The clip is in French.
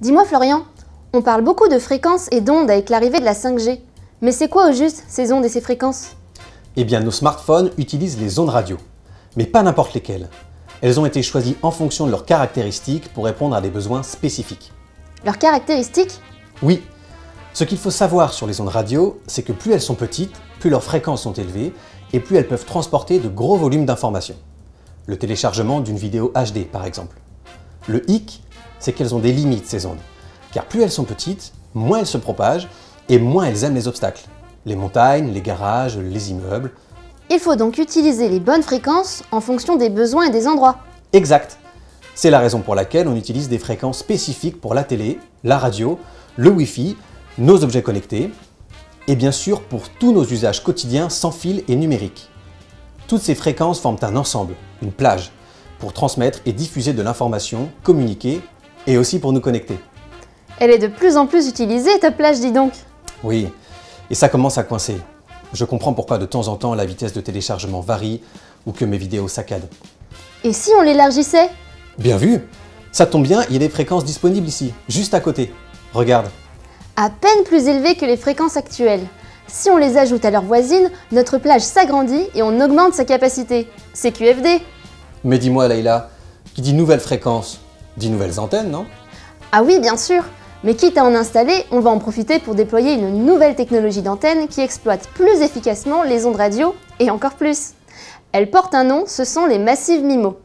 Dis-moi Florian, on parle beaucoup de fréquences et d'ondes avec l'arrivée de la 5G. Mais c'est quoi au juste ces ondes et ces fréquences? Eh bien, nos smartphones utilisent les ondes radio, mais pas n'importe lesquelles. Elles ont été choisies en fonction de leurs caractéristiques pour répondre à des besoins spécifiques. Leurs caractéristiques? Oui, ce qu'il faut savoir sur les ondes radio, c'est que plus elles sont petites, plus leurs fréquences sont élevées et plus elles peuvent transporter de gros volumes d'informations. Le téléchargement d'une vidéo HD par exemple. Le hic, c'est qu'elles ont des limites ces ondes, car plus elles sont petites, moins elles se propagent et moins elles aiment les obstacles. Les montagnes, les garages, les immeubles. Il faut donc utiliser les bonnes fréquences en fonction des besoins et des endroits. Exact. C'est la raison pour laquelle on utilise des fréquences spécifiques pour la télé, la radio, le Wi-Fi, nos objets connectés, et bien sûr pour tous nos usages quotidiens sans fil et numérique. Toutes ces fréquences forment un ensemble, une plage, pour transmettre et diffuser de l'information, communiquer, et aussi pour nous connecter. Elle est de plus en plus utilisée, ta plage, dis donc. Oui, et ça commence à coincer. Je comprends pourquoi de temps en temps la vitesse de téléchargement varie ou que mes vidéos saccadent. Et si on l'élargissait? Bien vu Ça tombe bien, il y a des fréquences disponibles ici, juste à côté. Regarde. À peine plus élevées que les fréquences actuelles. Si on les ajoute à leurs voisines, notre plage s'agrandit et on augmente sa capacité. C'est QFD. Mais dis-moi Leïla, qui dit nouvelle fréquence, dit nouvelles antennes, non? Ah oui, bien sûr mais quitte à en installer, on va en profiter pour déployer une nouvelle technologie d'antenne qui exploite plus efficacement les ondes radio et encore plus. Elle porte un nom, ce sont les massives MIMO.